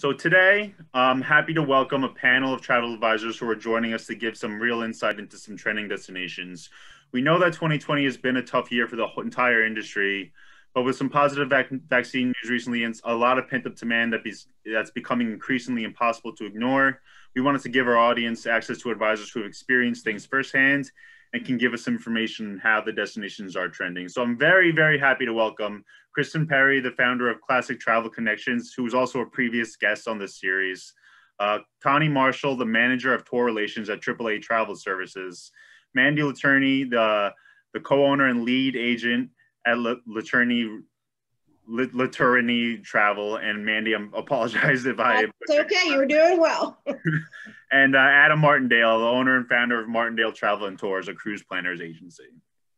So today, I'm happy to welcome a panel of travel advisors who are joining us to give some real insight into some trending destinations. We know that 2020 has been a tough year for the entire industry, but with some positive vac vaccine news recently and a lot of pent-up demand that be, that's becoming increasingly impossible to ignore, we wanted to give our audience access to advisors who have experienced things firsthand and can give us information on how the destinations are trending. So I'm very, very happy to welcome Christen Perry, the founder of Classic Travel Connections, who was also a previous guest on this series. Uh, Connie Marshall, the manager of tour relations at AAA Travel Services. Mandy Litterini, the, the co-owner and lead agent at Litterini Litterini Travel. And Mandy, I apologize if I. It's okay. You're doing well. and uh, Adam Martindale, the owner and founder of Martindale Travel and Tours, a cruise planners agency.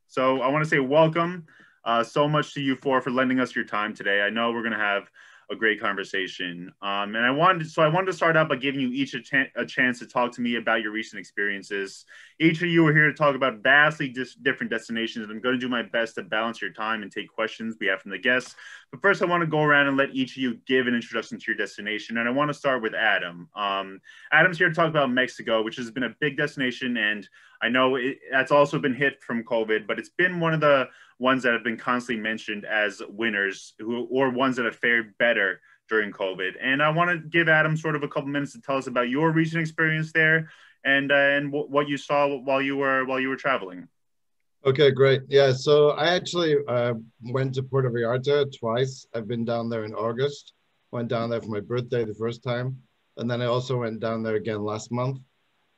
So I want to say welcome uh, so much to you four for lending us your time today. I know we're going to have a great conversation. Um, and I wanted, so I wanted to start out by giving you each a, a, chance to talk to me about your recent experiences. Each of you are here to talk about vastly dis- different destinations. I'm going to do my best to balance your time and take questions we have from the guests. But first, I want to go around and let each of you give an introduction to your destination. And I want to start with Adam. Um, Adam's here to talk about Mexico, which has been a big destination. And I know it, that's also been hit from COVID, but it's been one of the ones that have been constantly mentioned as winners who, or ones that have fared better during COVID. And I want to give Adam sort of a couple minutes to tell us about your recent experience there and uh, and what you saw while you were while you were traveling. Okay, great. Yeah, so I actually uh, went to Puerto Vallarta twice. I've been down there in August. Went down there for my birthday the first time, and then I also went down there again last month.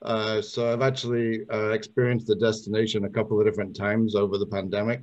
Uh, so I've actually uh, experienced the destination a couple of different times over the pandemic.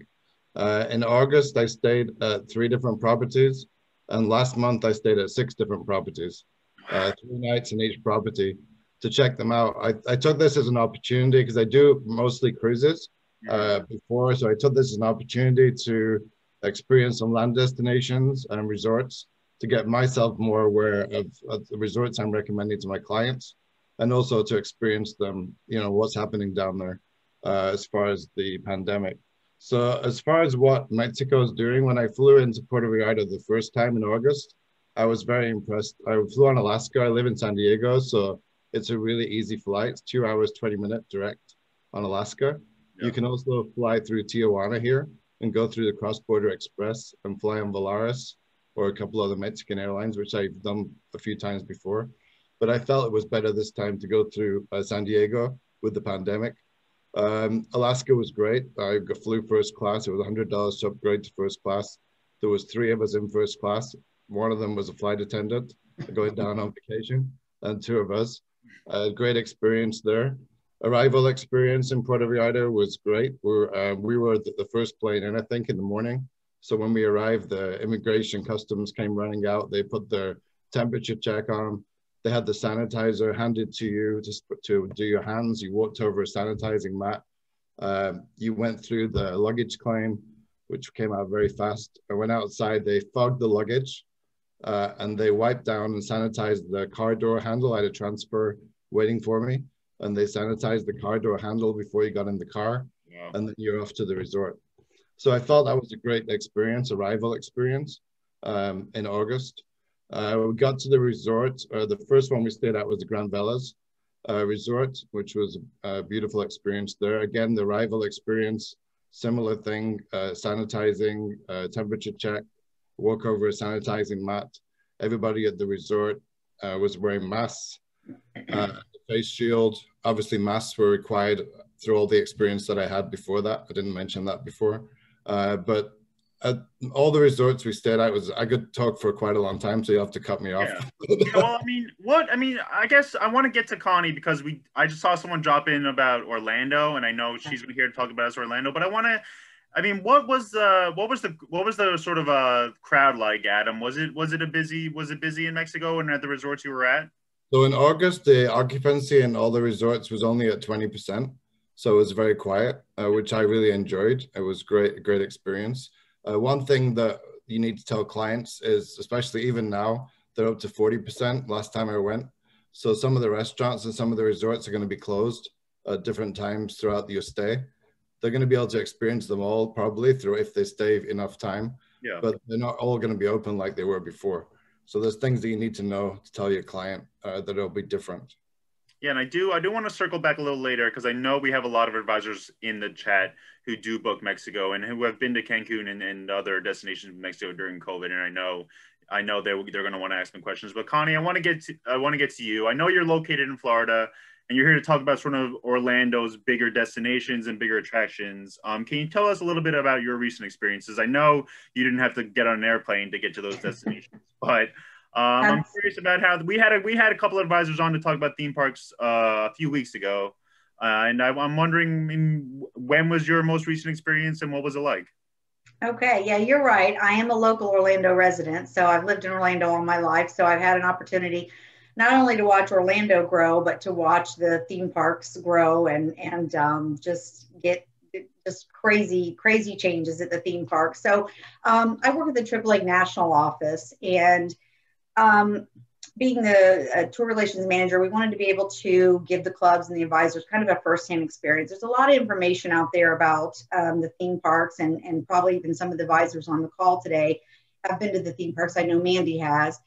Uh, in August, I stayed at three different properties. And last month, I stayed at six different properties, uh, three nights in each property to check them out. I, I took this as an opportunity because I do mostly cruises uh, before. So I took this as an opportunity to experience some land destinations and resorts to get myself more aware of, of the resorts I'm recommending to my clients and also to experience them, you know, what's happening down there uh, as far as the pandemic. So as far as what Mexico is doing, when I flew into Puerto Vallarta the first time in August, I was very impressed. I flew on Alaska. I live in San Diego, so it's a really easy flight. It's two hours, 20 minutes direct on Alaska. Yeah. You can also fly through Tijuana here and go through the cross-border express and fly on Volaris or a couple other Mexican airlines, which I've done a few times before. But I felt it was better this time to go through uh, San Diego with the pandemic um, Alaska was great. I flew first class. It was $100 to upgrade to first class. There was three of us in first class. One of them was a flight attendant going down on vacation, and two of us. A great experience there. Arrival experience in Puerto Vallarta was great. We're, uh, we were the first plane in, I think, in the morning. So when we arrived, the immigration customs came running out. They put their temperature check on they had the sanitizer handed to you just to do your hands. You walked over a sanitizing mat. Uh, you went through the luggage claim, which came out very fast. I went outside, they fogged the luggage uh, and they wiped down and sanitized the car door handle. I had a transfer waiting for me and they sanitized the car door handle before you got in the car. Yeah. And then you're off to the resort. So I felt that was a great experience, arrival experience um, in August. Uh, we got to the resort. Uh, the first one we stayed at was the Grand Velas uh, Resort, which was a beautiful experience there. Again, the arrival experience, similar thing, uh, sanitizing, uh, temperature check, walk over a sanitizing mat. Everybody at the resort uh, was wearing masks, face shield. Obviously, masks were required through all the experience that I had before that. I didn't mention that before. but at all the resorts we stayed at was I could talk for quite a long time, so you have to cut me off. Yeah. well, I mean, what I mean, I guess I want to get to Connie because we I just saw someone drop in about Orlando, and I know she's been here to talk about us Orlando, but I want to. I mean, what was the what was the what was the sort of a uh, crowd like, Adam? Was it was it a busy was it busy in Mexico and at the resorts you were at? So in August, the occupancy in all the resorts was only at twenty percent, so it was very quiet, uh, which I really enjoyed. It was great, great experience. Uh, one thing that you need to tell clients is, especially even now, they're up to 40% last time I went. So some of the restaurants and some of the resorts are going to be closed at different times throughout your stay. They're going to be able to experience them all probably through if they stay enough time. Yeah. But they're not all going to be open like they were before. So there's things that you need to know to tell your client uh, that it'll be different. Yeah, and I do I do want to circle back a little later because I know we have a lot of advisors in the chat who do book Mexico and who have been to Cancun and, and other destinations in Mexico during COVID. And I know I know they they're going to want to ask me questions. But Connie, I want to get to I want to get to you. I know you're located in Florida and you're here to talk about sort of Orlando's bigger destinations and bigger attractions. Um, can you tell us a little bit about your recent experiences? I know you didn't have to get on an airplane to get to those destinations, but um, I'm curious about how we had a, we had a couple of advisors on to talk about theme parks uh, a few weeks ago, uh, and I, am wondering when was your most recent experience and what was it like? Okay, yeah, you're right. I am a local Orlando resident, so I've lived in Orlando all my life. So I've had an opportunity not only to watch Orlando grow, but to watch the theme parks grow and and um, just get just crazy, crazy changes at the theme park. So um, I work at the AAA National Office, and um, being the tour relations manager, we wanted to be able to give the clubs and the advisors kind of a firsthand experience. There's a lot of information out there about um, the theme parks, and, and probably even some of the advisors on the call today have been to the theme parks. I know Mandy has.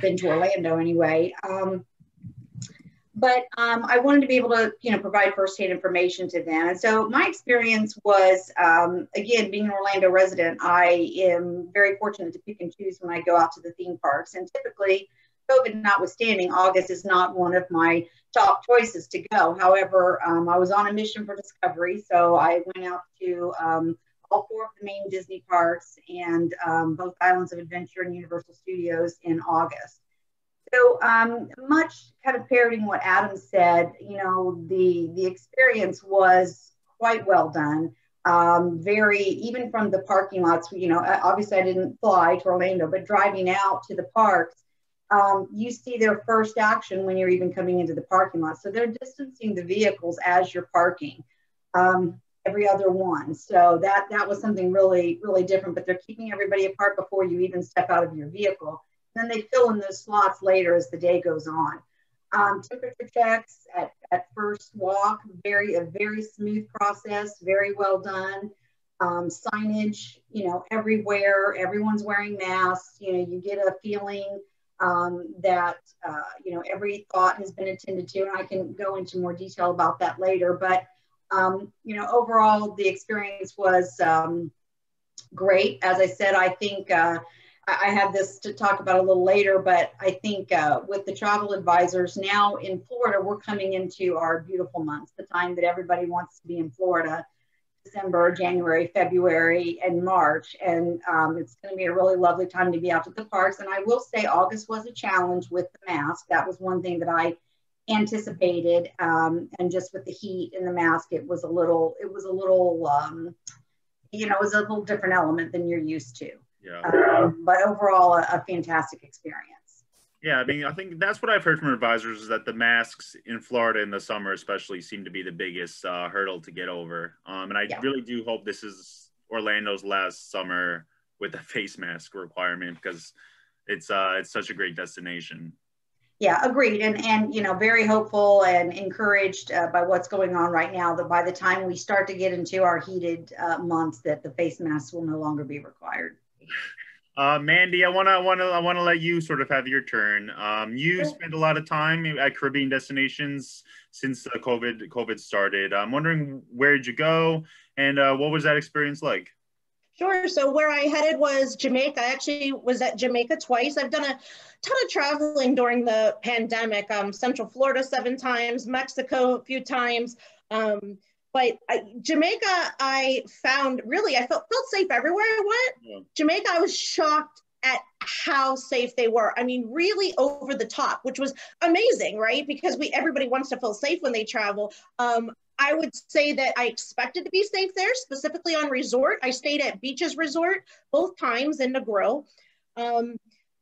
Been to Orlando anyway. Um, but um, I wanted to be able to, you know, provide firsthand information to them. And so my experience was, um, again, being an Orlando resident, I am very fortunate to pick and choose when I go out to the theme parks. And typically, COVID notwithstanding, August is not one of my top choices to go. However, um, I was on a mission for discovery, so I went out to um, all four of the main Disney parks and um, both Islands of Adventure and Universal Studios in August. So um, much kind of parroting what Adam said, you know, the the experience was quite well done. Um, very even from the parking lots, you know, obviously I didn't fly to Orlando, but driving out to the parks, um, you see their first action when you're even coming into the parking lot. So they're distancing the vehicles as you're parking. Um, every other one. So that that was something really really different. But they're keeping everybody apart before you even step out of your vehicle. Then they fill in those slots later as the day goes on. Um, temperature checks at, at first walk, very a very smooth process, very well done. Um, signage, you know, everywhere, everyone's wearing masks. You know, you get a feeling um, that uh, you know every thought has been attended to, and I can go into more detail about that later. But um, you know, overall, the experience was um, great. As I said, I think. Uh, I have this to talk about a little later, but I think uh, with the travel advisors now in Florida, we're coming into our beautiful months, the time that everybody wants to be in Florida, December, January, February, and March. And um, it's going to be a really lovely time to be out at the parks. And I will say August was a challenge with the mask. That was one thing that I anticipated. Um, and just with the heat and the mask, it was a little, it was a little, um, you know, it was a little different element than you're used to. Yeah. Um, but overall, a, a, fantastic experience. Yeah, I mean, I think that's what I've heard from advisors is that the masks in Florida in the summer, especially, seem to be the biggest uh, hurdle to get over. Um, and I yeah. really do hope this is Orlando's last summer with a face mask requirement because it's uh, it's such a great destination. Yeah, agreed, and and you know, very hopeful and encouraged uh, by what's going on right now. That by the time we start to get into our heated uh, months, that the face masks will no longer be required. Uh, Mandy, I want to want to I want to let you sort of have your turn. Um, you spent a lot of time at Caribbean destinations since uh, COVID COVID started. I'm wondering where did you go and uh, what was that experience like? Sure. So where I headed was Jamaica. I actually was at Jamaica twice. I've done a ton of traveling during the pandemic. Um, Central Florida seven times, Mexico a few times. Um, but I, Jamaica, I found really, I felt, felt safe everywhere I went. Yeah. Jamaica, I was shocked at how safe they were. I mean, really over the top, which was amazing, right? Because we everybody wants to feel safe when they travel. Um, I would say that I expected to be safe there, specifically on resort. I stayed at Beaches Resort both times in Negril. Um,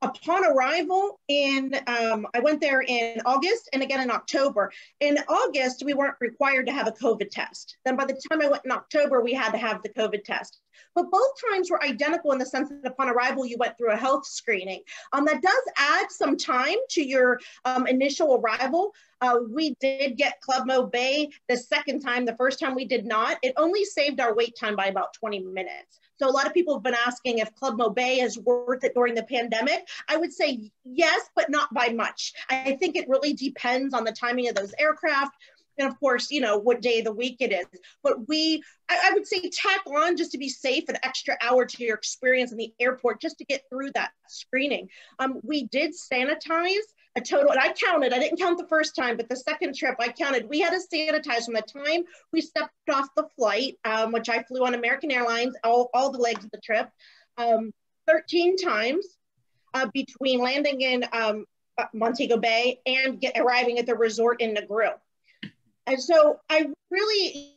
upon arrival in, um, I went there in August and again in October. In August, we weren't required to have a COVID test. Then by the time I went in October, we had to have the COVID test. But both times were identical in the sense that upon arrival, you went through a health screening. Um, that does add some time to your um, initial arrival. Uh, we did get Club Mo Bay the second time. The first time we did not. It only saved our wait time by about 20 minutes. So a lot of people have been asking if Club Mo Bay is worth it during the pandemic. I would say yes, but not by much. I think it really depends on the timing of those aircraft, and of course, you know, what day of the week it is. But we, I, I, would say tack on just to be safe an extra hour to your experience in the airport just to get through that screening. Um, we did sanitize a total, and I counted, I didn't count the first time, but the second trip I counted, we had to sanitize from the time we stepped off the flight, um, which I flew on American Airlines, all, all the legs of the trip, um, 13 times uh, between landing in um, uh, Montego Bay and get, arriving at the resort in Negril. And so I really,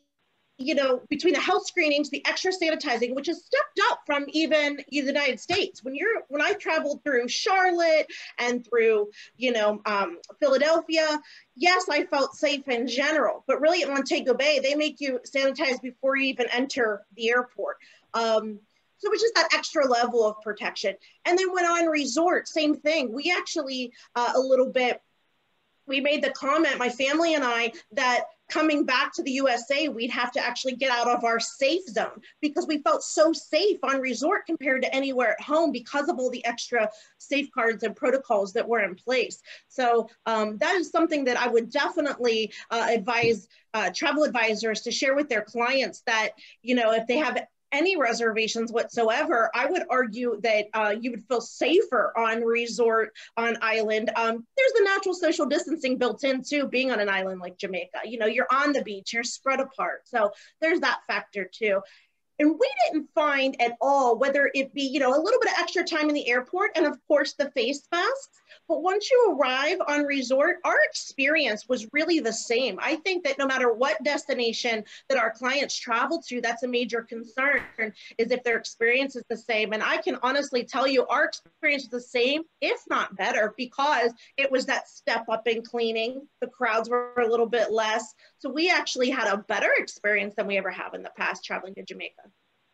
you know, between the health screenings, the extra sanitizing, which has stepped up from even the United States. When you're, when I traveled through Charlotte and through, you know, um, Philadelphia, yes, I felt safe in general, but really at Montego Bay, they make you sanitize before you even enter the airport. Um, so it's just that extra level of protection. And then when on resort, same thing. We actually uh, a little bit we made the comment, my family and I, that coming back to the USA, we'd have to actually get out of our safe zone because we felt so safe on resort compared to anywhere at home because of all the extra safeguards and protocols that were in place. So um, that is something that I would definitely uh, advise uh, travel advisors to share with their clients that, you know, if they have any reservations whatsoever, I would argue that uh, you would feel safer on resort, on island. Um, there's the natural social distancing built in too, being on an island like Jamaica. You know, you're on the beach, you're spread apart. So there's that factor too. And we didn't find at all, whether it be, you know, a little bit of extra time in the airport and of course the face masks, but once you arrive on resort, our experience was really the same. I think that no matter what destination that our clients travel to, that's a major concern is if their experience is the same. And I can honestly tell you our experience was the same, if not better, because it was that step up in cleaning. The crowds were a little bit less. So we actually had a better experience than we ever have in the past traveling to Jamaica.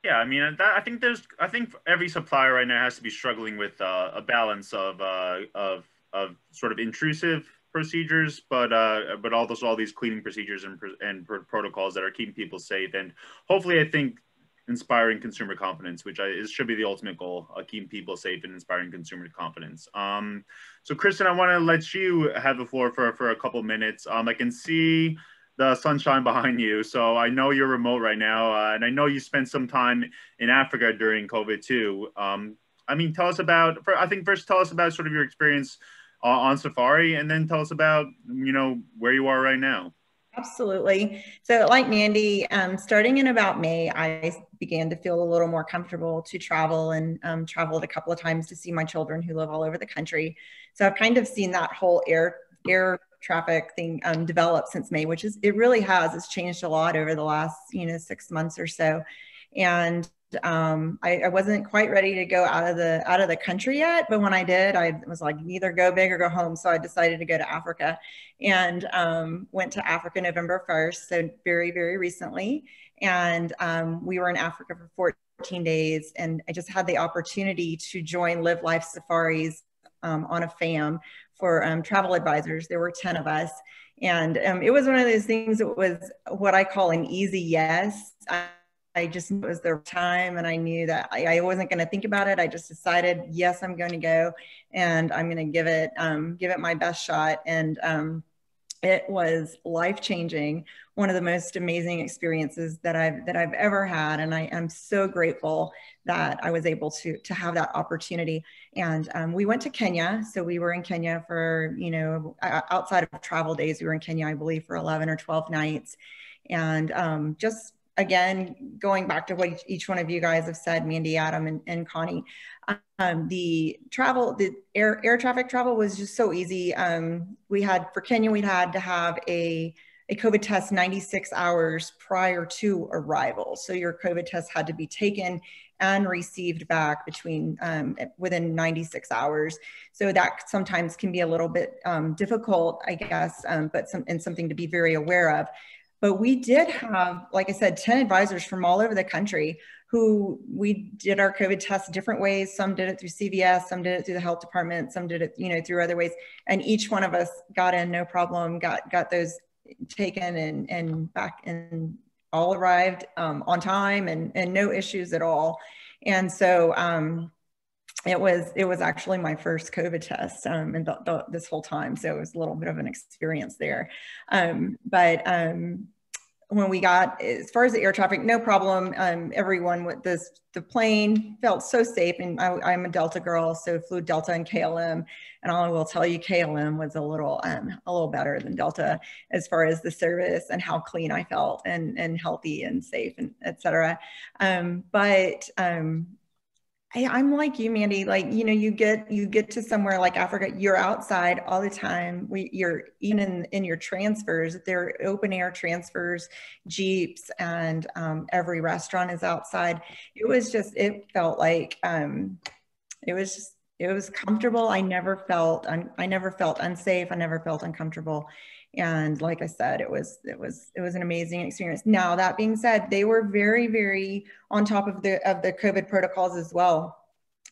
Yeah, I mean, that, I think there's, I think every supplier right now has to be struggling with uh, a balance of, uh, of, of sort of intrusive procedures, but, uh, but also all these cleaning procedures and, and protocols that are keeping people safe. And hopefully, I think inspiring consumer confidence, which I, is, should be the ultimate goal, uh, keeping people safe and inspiring consumer confidence. Um, so, Christen, I want to let you have the floor for, for a couple minutes. Um, I can see the sunshine behind you. So I know you're remote right now, uh, and I know you spent some time in Africa during COVID too. Um, I mean, tell us about. I think first, tell us about sort of your experience uh, on safari, and then tell us about you know where you are right now. Absolutely. So, like Mandy, um, starting in about May, I began to feel a little more comfortable to travel and um, traveled a couple of times to see my children who live all over the country. So, I've kind of seen that whole air air traffic thing um, developed since May, which is it really has. It's changed a lot over the last you know six months or so, and um, I, I, wasn't quite ready to go out of the out of the country yet. But when I did, I was like either go big or go home. So I decided to go to Africa, and um, went to Africa November first, so very very recently. And um, we were in Africa for 14 days, and I just had the opportunity to join Live Life Safaris um, on a FAM for um, travel advisors. There were 10 of us. And um, it was one of those things that was what I call an easy yes. I, I just it was the time and I knew that I, I wasn't going to think about it. I just decided, yes, I'm going to go and I'm going to give it, um, give it my best shot. And um, it was life changing one of the most amazing experiences that I've that I've ever had, and I am so grateful that I was able to to have that opportunity. And um, we went to Kenya, so we were in Kenya for you know outside of travel days, we were in Kenya, I believe, for eleven or twelve nights, and um, just again going back to what each one of you guys have said, Mandy, Adam, and, and Connie. Um, the travel, the air air traffic travel was just so easy. Um, we had for Kenya, we had to have a a COVID test 96 hours prior to arrival. So your COVID test had to be taken and received back between um, within 96 hours. So that sometimes can be a little bit um, difficult, I guess, um, but some, and something to be very aware of. But we did have, like I said, 10 advisors from all over the country who we did our COVID tests different ways. Some did it through CVS, some did it through the health department, some did it, you know, through other ways. And each one of us got in no problem, got got those taken and, and back and all arrived um, on time and, and no issues at all. And so um, it was it was actually my first COVID test um, and the, the, this whole time, so it was a little bit of an experience there. Um, but um, when we got as far as the air traffic, no problem. Um, everyone with this the plane felt so safe, and I, am a Delta girl, so flew Delta and KLM, and I will tell you, KLM was a little um, a little better than Delta as far as the service and how clean I felt and and healthy and safe and etc. Um, but um, I, am like you, Mandy. Like you know, you get you get to somewhere like Africa, you're outside all the time. We, you're even in, in your transfers. They're open air transfers, jeeps, and um, every restaurant is outside. It was just. It felt like um, it was just. It was comfortable. I never felt. Un, I never felt unsafe. I never felt uncomfortable and like i said it was it was it was an amazing experience. Now that being said they were very very on top of the of the covid protocols as well.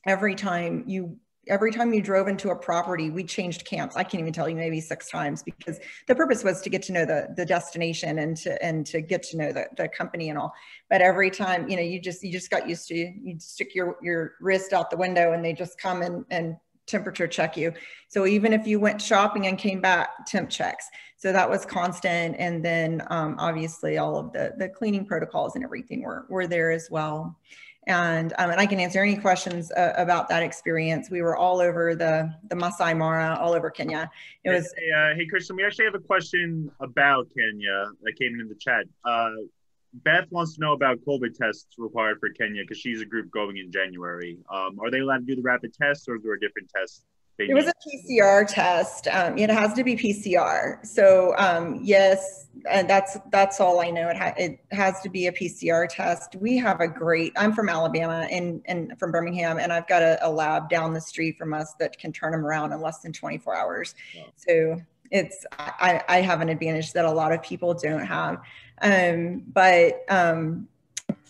Every time you every time you drove into a property we changed camps. I can't even tell you maybe six times because the purpose was to get to know the the destination and to and to get to know the, the company and all. But every time you know you just you just got used to you stick your your wrist out the window and they just come and and temperature check you. So even if you went shopping and came back, temp checks. So that was constant. And then um, obviously all of the, the cleaning protocols and everything were, were there as well. And, um, and I can answer any questions uh, about that experience. We were all over the, the Masai Mara, all over Kenya. It was. Hey, uh, hey, Christen, we actually have a question about Kenya that came in the chat. Uh, Beth wants to know about COVID tests required for Kenya because she's a group going in January. Um, are they allowed to do the rapid tests or is there a different test? It was a PCR test. Um, it has to be PCR. So um, yes, and that's that's all I know. It, ha- it has to be a PCR test. We have a great. I'm from Alabama and and from Birmingham, and I've got a, a lab down the street from us that can turn them around in less than 24 hours. Wow. So it's I, I have an advantage that a lot of people don't have. Um, but um,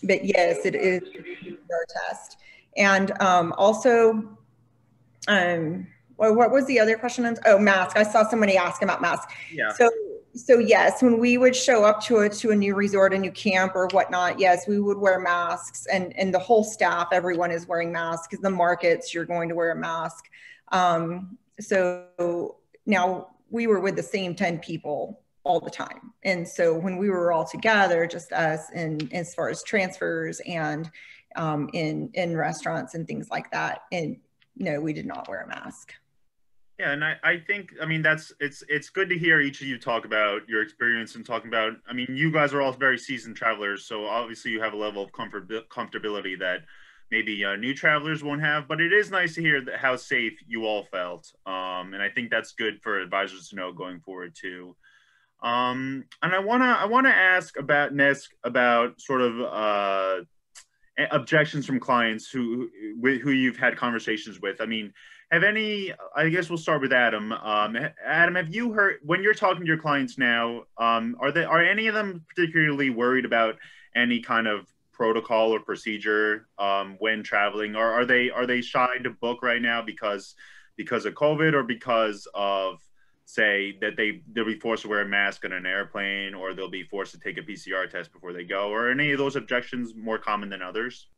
but yes, it is a test. And um, also, um, what was the other question? Oh, mask. I saw somebody ask about mask. Yeah. So so yes, when we would show up to a to a new resort, a new camp or whatnot, yes, we would wear masks, and and the whole staff, everyone is wearing masks. The markets, you're going to wear a mask. Um, so now we were with the same 10 people all the time. And so when we were all together, just us and as far as transfers and um, in in restaurants and things like that, and no, we did not wear a mask. Yeah, and I, I think I mean that's it's it's good to hear each of you talk about your experience and talking about I mean you guys are all very seasoned travelers, so obviously you have a level of comfort comfortability that maybe uh, new travelers won't have. But it is nice to hear how safe you all felt, um, and I think that's good for advisors to know going forward too. Um, and I wanna I wanna ask about NESC about sort of uh, objections from clients who who you've had conversations with. I mean, have any? I guess we'll start with Adam. Um, Adam, have you heard when you're talking to your clients now? Um, are they are any of them particularly worried about any kind of protocol or procedure um, when traveling, or are they are they shy to book right now because because of COVID or because of say that they they'll be forced to wear a mask on an airplane or they'll be forced to take a PCR test before they go or any of those objections more common than others?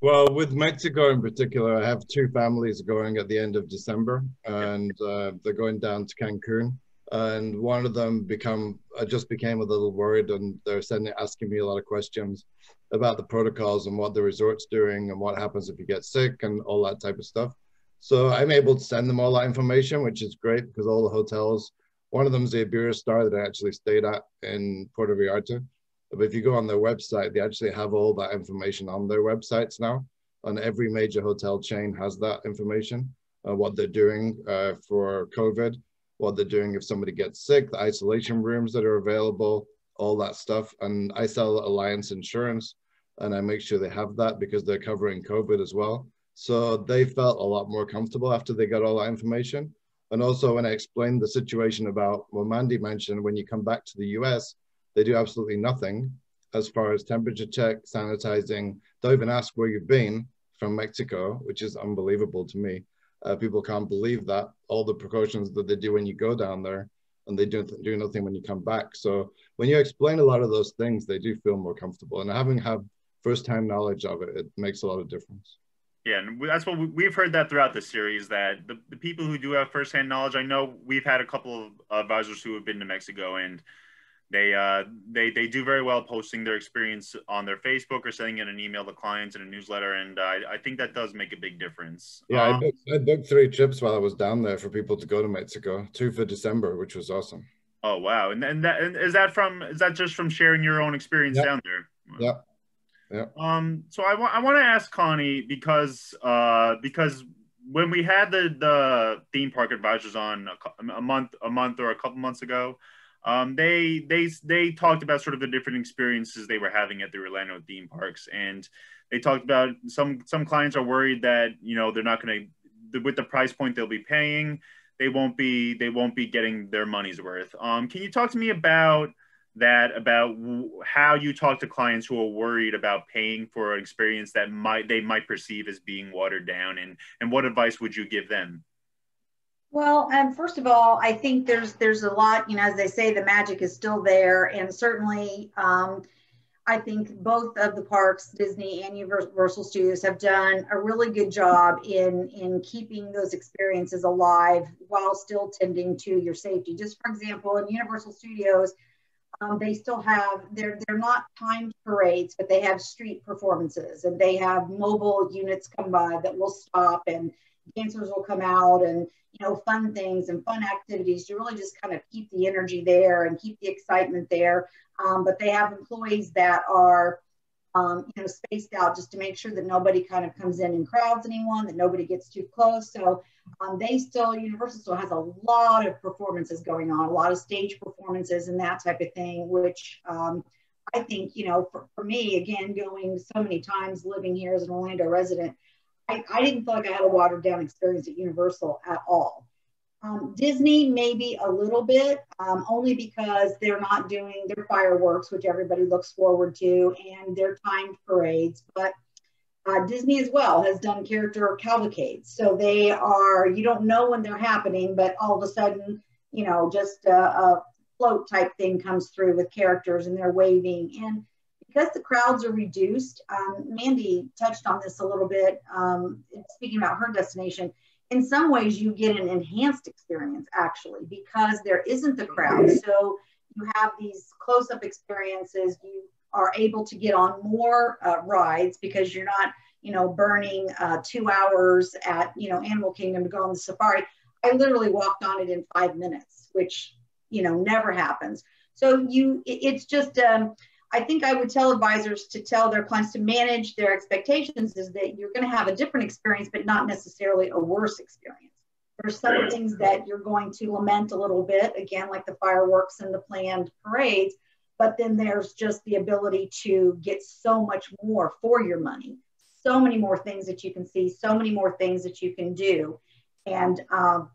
Well, with Mexico in particular, I have two families going at the end of December and uh, they're going down to Cancun and one of them become I just became a little worried and they're sending asking me a lot of questions about the protocols and what the resort's doing and what happens if you get sick and all that type of stuff. So I'm able to send them all that information, which is great because all the hotels, one of them is the Iberostar that I actually stayed at in Puerto Vallarta. But if you go on their website, they actually have all that information on their websites now. And every major hotel chain has that information, uh, what they're doing uh, for COVID, what they're doing if somebody gets sick, the isolation rooms that are available, all that stuff. And I sell Allianz Insurance and I make sure they have that because they're covering COVID as well. So they felt a lot more comfortable after they got all that information. And also when I explained the situation about what Mandy mentioned, when you come back to the US, they do absolutely nothing as far as temperature check, sanitizing, don't even ask where you've been from Mexico, which is unbelievable to me. Uh, people can't believe that all the precautions that they do when you go down there. and they don't do nothing when you come back. So when you explain a lot of those things, they do feel more comfortable. And having have first-hand knowledge of it, it makes a lot of difference. Yeah, and that's what we, have heard that throughout the series that the, the people who do have firsthand knowledge. I know we've had a couple of advisors who have been to Mexico and they uh, they they do very well posting their experience on their Facebook or sending in an email to clients in a newsletter, and uh, I think that does make a big difference. Yeah, um, I, booked, I booked three trips while I was down there for people to go to Mexico, two for December, which was awesome. Oh wow! And and that and is that from is that just from sharing your own experience yep. down there? Yeah. Yeah. Um. So I want I want to ask Connie because uh because when we had the the theme park advisors on a, a month a month or a couple months ago, um, they they they talked about sort of the different experiences they were having at the Orlando theme parks, and they talked about some some clients are worried that you know they're not going to with the price point they'll be paying, they won't be they won't be getting their money's worth. Um, can you talk to me about that about how you talk to clients who are worried about paying for an experience that might they might perceive as being watered down and and what advice would you give them well, um, first of all, I think there's there's a lot, you know, as they say, the magic is still there, and certainly, um, I think both of the parks, Disney and Universal Studios, have done a really good job in in keeping those experiences alive while still tending to your safety. Just for example, in Universal Studios, um, they still have they're they're not timed parades, but they have street performances, and they have mobile units come by that will stop and dancers will come out and you know fun things and fun activities to really just kind of keep the energy there and keep the excitement there. Um, but they have employees that are um, you know spaced out just to make sure that nobody kind of comes in and crowds anyone that nobody gets too close so um, they still universal still has a lot of performances going on a lot of stage performances and that type of thing which um, i think you know for, for me again going so many times living here as an orlando resident I, I didn't feel like I had a watered down experience at Universal at all. Um, Disney, maybe a little bit, um, only because they're not doing their fireworks, which everybody looks forward to, and their timed parades. But uh, Disney as well has done character cavalcades. So they are, you don't know when they're happening, but all of a sudden, you know, just a, a float type thing comes through with characters and they're waving. And because the crowds are reduced, um, Mandy touched on this a little bit, um, speaking about her destination. In some ways, you get an enhanced experience actually because there isn't the crowd. So you have these close up experiences. You are able to get on more uh, rides because you're not, you know, burning uh, two hours at, you know, Animal Kingdom to go on the safari. I literally walked on it in five minutes, which, you know, never happens. So you, it's just, um, I think I would tell advisors to tell their clients to manage their expectations is that you're going to have a different experience, but not necessarily a worse experience. There's some things that you're going to lament a little bit, again, like the fireworks and the planned parades, but then there's just the ability to get so much more for your money, so many more things that you can see, so many more things that you can do. And um,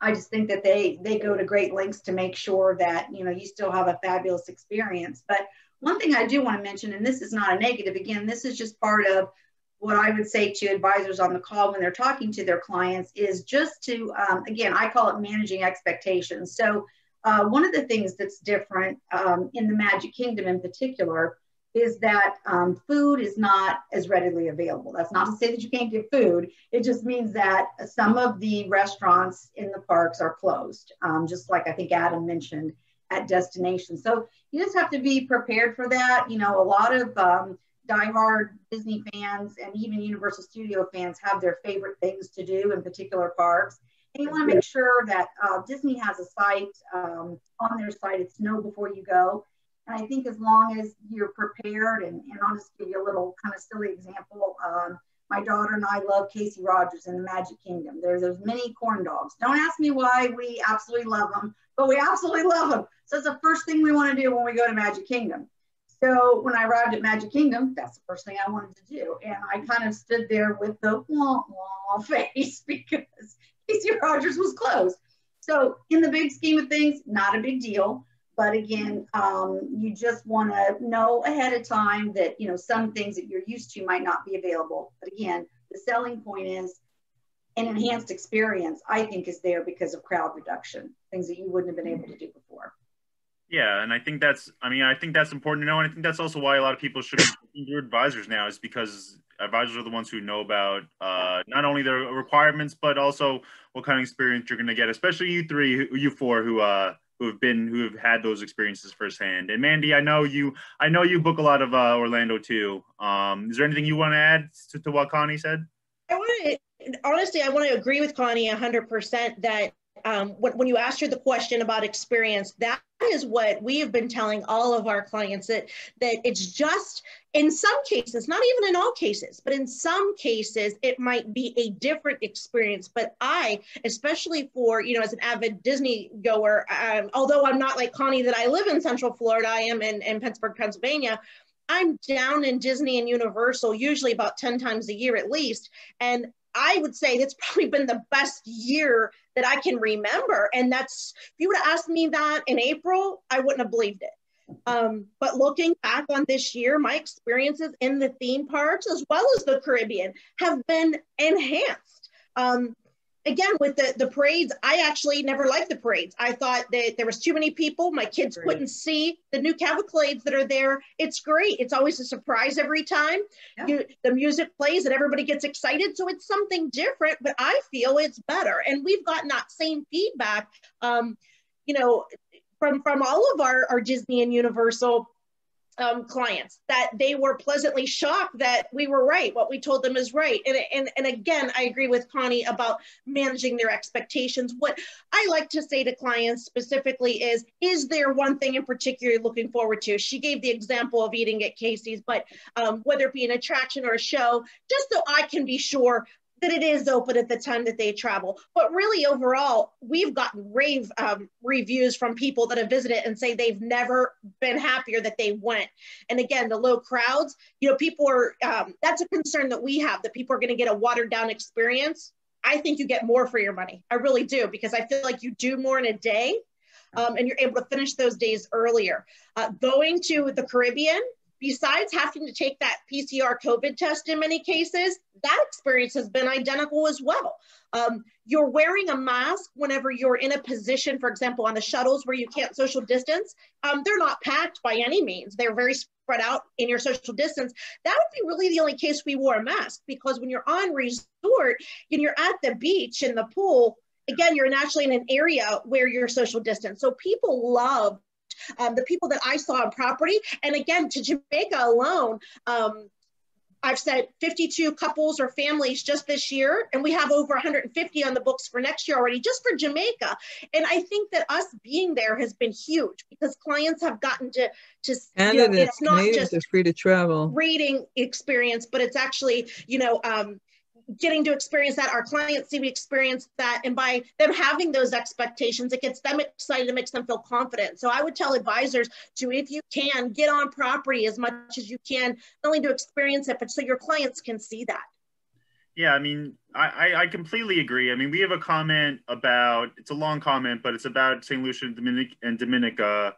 I just think that they they go to great lengths to make sure that you know you still have a fabulous experience. But one thing I do want to mention, and this is not a negative, again, this is just part of what I would say to advisors on the call when they're talking to their clients is just to, um, again, I call it managing expectations. So, uh, one of the things that's different um, in the Magic Kingdom in particular is that um, food is not as readily available. That's not to say that you can't get food. It just means that some of the restaurants in the parks are closed, um, just like I think Adam mentioned at destination. So you just have to be prepared for that. You know, a lot of um, diehard Disney fans and even Universal Studio fans have their favorite things to do in particular parks. And you want to make sure that uh, Disney has a site um, on their site. It's know before you go. And I think as long as you're prepared, and, and I'll just give you a little kind of silly example. Um, my daughter and I love Casey's Corner in the Magic Kingdom. There's those mini corn dogs. Don't ask me why we absolutely love them, but we absolutely love them. So it's the first thing we want to do when we go to Magic Kingdom. So when I arrived at Magic Kingdom, that's the first thing I wanted to do. And I kind of stood there with the wah wah face because Casey's Corner was closed. So in the big scheme of things, not a big deal. But again, um, you just want to know ahead of time that you know some things that you're used to might not be available. But again, the selling point is an enhanced experience, I think, is there because of crowd reduction, things that you wouldn't have been able to do before. Yeah, and I think that's I mean, I think that's important to know. And I think that's also why a lot of people should be your advisors now is because advisors are the ones who know about uh, not only the requirements, but also what kind of experience you're going to get, especially you three, you four who uh, who have been who have had those experiences firsthand. And Mandy, I know you I know you book a lot of uh, Orlando too. Um, is there anything you want to add to, to what Connie said? I want to honestly, I want to agree with Connie 100% that um, when, when you asked her the question about experience, that is what we have been telling all of our clients that that it's just in some cases, not even in all cases, but in some cases, it might be a different experience. But I, especially for you know, as an avid Disney goer, um, although I'm not like Connie that I live in Central Florida, I am in, in Pittsburgh, Pennsylvania. I'm down in Disney and Universal usually about 10 times a year at least. And I would say it's probably been the best year that I can remember. And that's, if you would have asked me that in April, I wouldn't have believed it. Um, but looking back on this year, my experiences in the theme parks as well as the Caribbean have been enhanced. Um, again with the the parades i actually never liked the parades. I thought that there was too many people. My kids great. couldn't see the new cavalcades that are there. It's great. It's always a surprise every time. Yeah. you, the music plays and everybody gets excited. So it's something different but i feel it's better. And we've gotten that same feedback um, you know from from all of our, our disney and universal um, clients that they were pleasantly shocked that we were right. What we told them is right. And, and, and again, I agree with Connie about managing their expectations. What I like to say to clients specifically is, is there one thing in particular you're looking forward to? She gave the example of eating at Casey's, but um, whether it be an attraction or a show, just so I can be sure that it is open at the time that they travel. But really, overall, we've gotten rave um, reviews from people that have visited and say they've never been happier that they went. And again, the low crowds, you know, people are, um, that's a concern that we have that people are going to get a watered down experience. I think you get more for your money. I really do, because I feel like you do more in a day um, and you're able to finish those days earlier. Uh, going to the Caribbean, besides having to take that PCR COVID test in many cases, that experience has been identical as well. Um, you're wearing a mask whenever you're in a position, for example, on the shuttles where you can't social distance. Um, they're not packed by any means. They're very spread out in your social distance. That would be really the only case we wore a mask because when you're on resort and you're at the beach in the pool, again, you're naturally in an area where you're social distance. So people love um, the people that I saw on property. And again, to Jamaica alone, um, I've said 52 couples or families just this year, and we have over 150 on the books for next year already, just for Jamaica. And I think that us being there has been huge because clients have gotten to to Canada, you know, it's not Canadians just free to travel reading experience, but it's actually you know um, getting to experience that, our clients see we experience that. And by them having those expectations, it gets them excited, it makes them feel confident. So I would tell advisors to, if you can, get on property as much as you can, not only to experience it, but so your clients can see that. Yeah, I mean, I, I completely agree. I mean, we have a comment about, it's a long comment, but it's about St. Lucia and, Dominic, and Dominica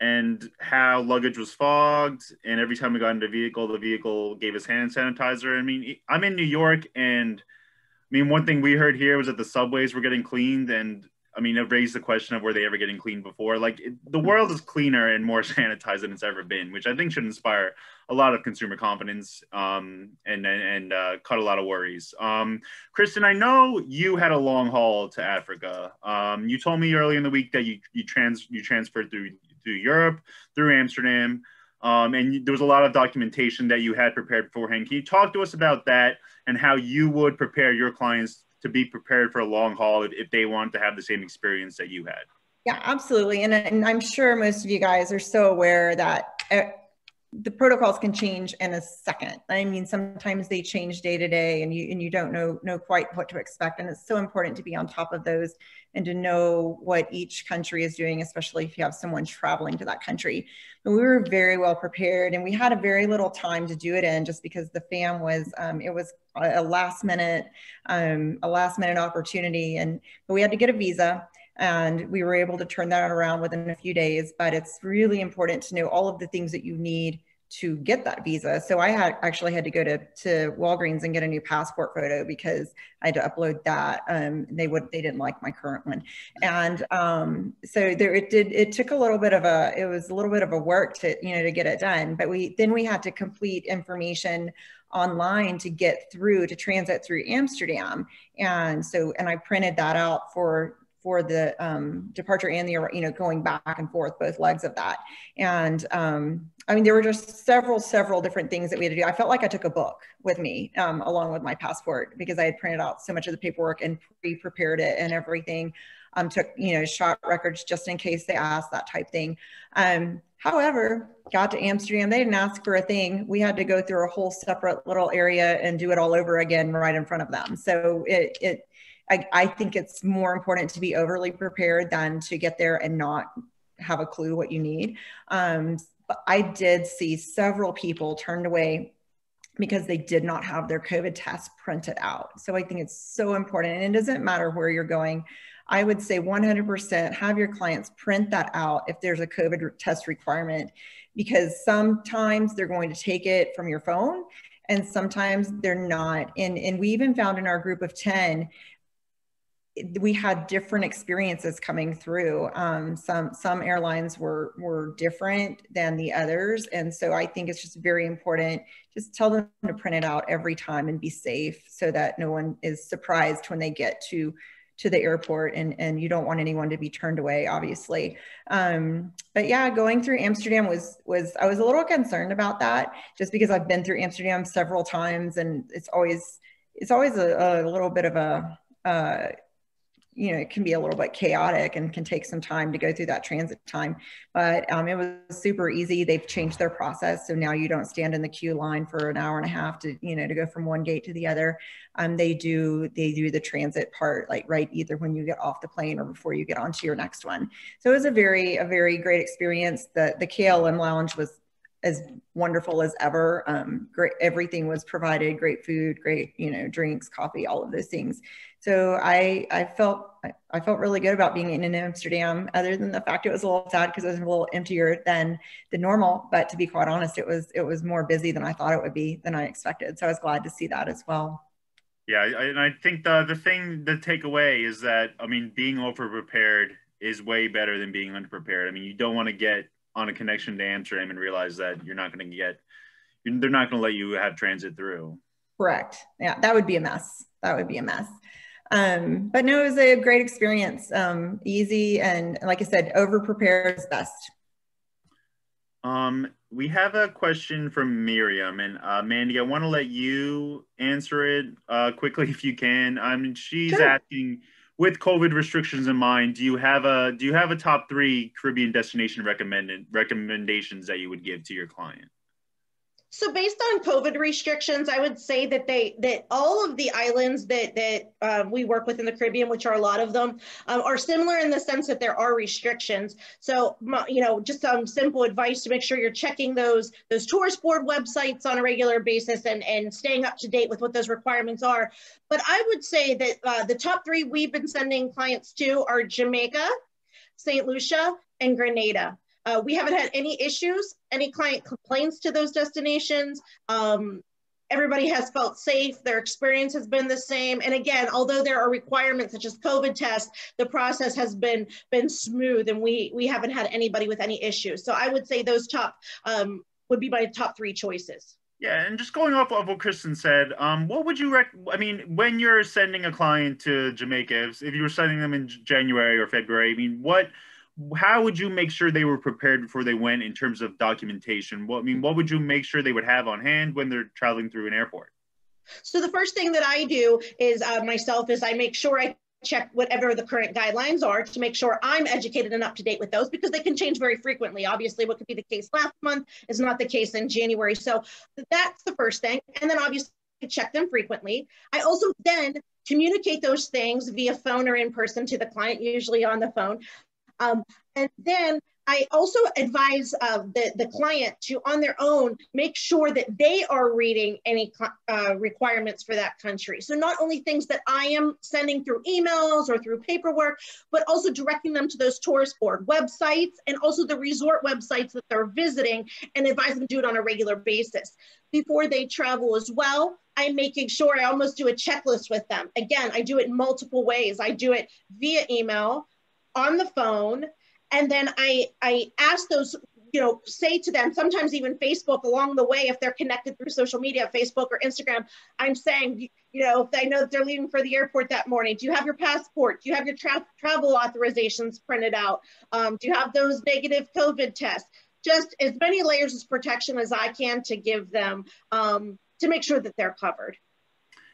and how luggage was fogged. And every time we got into the vehicle, the vehicle gave us hand sanitizer. I mean, I'm in New York, and I mean, one thing we heard here was that the subways were getting cleaned, and I mean, it raised the question of were they ever getting cleaned before? Like, it, the world is cleaner and more sanitized than it's ever been, which I think should inspire a lot of consumer confidence um, and and, and uh, cut a lot of worries. Um, Christen, I know you had a long haul to Africa. Um, you told me early in the week that you you trans you transferred through through Europe, through Amsterdam. Um, and there was a lot of documentation that you had prepared beforehand. Can you talk to us about that and how you would prepare your clients to be prepared for a long haul if, if they want to have the same experience that you had? Yeah, absolutely. And, and I'm sure most of you guys are so aware that eh, the protocols can change in a second. I mean, sometimes they change day to day and you and you don't know know quite what to expect. And it's so important to be on top of those and to know what each country is doing, especially if you have someone traveling to that country. But we were very well prepared and we had a very little time to do it in just because the fam was um, it was a last minute um, a last minute opportunity and but we had to get a visa and we were able to turn that around within a few days but it's really important to know all of the things that you need to get that visa. So I had actually had to go to, to Walgreens and get a new passport photo because I had to upload that. Um, they would, they didn't like my current one. And um, so there, it did, it took a little bit of a, it was a little bit of a work to, you know, to get it done, but we, then we had to complete information online to get through to transit through Amsterdam. And so, and I printed that out for for the um, departure and the you know going back and forth both legs of that. And um, i mean there were just several several different things that we had to do. I felt like i took a book with me um, along with my passport because i had printed out so much of the paperwork and pre-prepared it and everything. Um, took you know shot records just in case they asked that type thing. Um, however got to amsterdam. They didn't ask for a thing. We had to go through a whole separate little area and do it all over again right in front of them. So it, it I, I think it's more important to be overly prepared than to get there and not have a clue what you need. Um, but I did see several people turned away because they did not have their COVID test printed out. So I think it's so important. And it doesn't matter where you're going. I would say 100% have your clients print that out if there's a COVID test requirement, because sometimes they're going to take it from your phone and sometimes they're not. And, and we even found in our group of 10, we had different experiences coming through. Um, some some airlines were were different than the others, and so I think it's just very important. Just tell them to print it out every time and be safe, so that no one is surprised when they get to to the airport, and and you don't want anyone to be turned away, obviously. Um, but yeah, going through Amsterdam was was I was a little concerned about that, just because I've been through Amsterdam several times, and it's always it's always a, a little bit of a uh, you know, it can be a little bit chaotic and can take some time to go through that transit time. But um, it was super easy. They've changed their process. So now you don't stand in the queue line for an hour and a half to, you know, to go from one gate to the other. Um, they do, they do the transit part, like right either when you get off the plane or before you get onto your next one. So it was a very, a very great experience. The, the KLM lounge was as wonderful as ever. Um, great, everything was provided, great food, great, you know, drinks, coffee, all of those things. So I, I felt, I felt really good about being in Amsterdam, other than the fact it was a little sad because it was a little emptier than the normal. But to be quite honest, it was, it was more busy than I thought it would be than I expected. So I was glad to see that as well. Yeah, and I think the the thing the takeaway is that I mean being over prepared is way better than being underprepared. I mean you don't want to get on a connection to Amsterdam and realize that you're not going to get, they're not going to let you have transit through. Correct. Yeah, that would be a mess. That would be a mess. Um, but no, it was a great experience. Um, easy and like I said, over prepared is best. Um, we have a question from Miriam and uh, Mandy. I want to let you answer it uh, quickly if you can. I mean, she's sure. asking with COVID restrictions in mind, do you have a do you have a top three Caribbean destination recommended recommendations that you would give to your client? So based on COVID restrictions, I would say that they that all of the islands that that uh, we work with in the Caribbean, which are a lot of them, um, are similar in the sense that there are restrictions. So you know, just some simple advice to make sure you're checking those those tourist board websites on a regular basis and and staying up to date with what those requirements are. But I would say that uh, the top three we've been sending clients to are Jamaica, St. Lucia, and Grenada. Uh, we haven't had any issues, any client complaints to those destinations. Um, everybody has felt safe. Their experience has been the same. And again, although there are requirements such as COVID tests, the process has been been smooth, and we we haven't had anybody with any issues. So I would say those top um, would be my top three choices. Yeah, and just going off of what Christen said, um, what would you rec? I mean, when you're sending a client to Jamaica, if, if you were sending them in January or February, I mean, what how would you make sure they were prepared before they went in terms of documentation? What I mean, what would you make sure they would have on hand when they're traveling through an airport? So the first thing that I do is uh, myself is I make sure I check whatever the current guidelines are to make sure I'm educated and up to date with those because they can change very frequently. Obviously, what could be the case last month is not the case in January. So that's the first thing. And then obviously check them frequently. I also then communicate those things via phone or in person to the client, usually on the phone. Um, and then I also advise uh, the, the client to, on their own, make sure that they are reading any uh, requirements for that country. So not only things that I am sending through emails or through paperwork, but also directing them to those tourist board websites and also the resort websites that they're visiting and advise them to do it on a regular basis. Before they travel as well, I'm making sure I almost do a checklist with them. Again, I do it multiple ways. I do it via email, on the phone, and then I I ask those you know say to them sometimes even facebook along the way if they're connected through social media facebook or instagram i'm saying you know if i know that they're leaving for the airport that morning do you have your passport? Do you have your tra travel authorizations printed out? Um, do you have those negative covid tests? Just as many layers of protection as i can to give them um, to make sure that they're covered.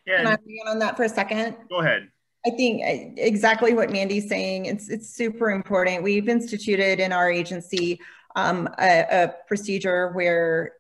Yeah can i begin on that for a second? Go ahead I think uh, exactly what Mandy's saying. It's it's super important. We've instituted in our agency um, a, a procedure where